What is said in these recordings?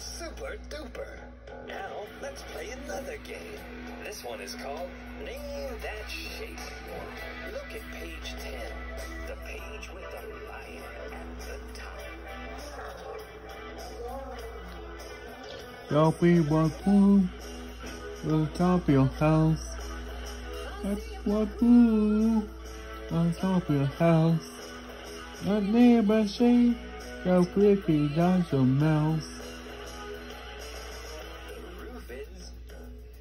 super duper. Now, let's play another game. This one is called Name That Shape. Look at page 10, the page with the lion at the top. Y'all be walking on top of your house. That's what we on top your house. My neighbor say, go quickly down your mouth.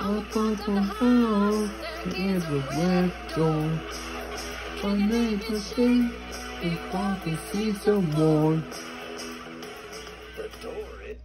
up on the a red door. I never see if I can see someone. The door is...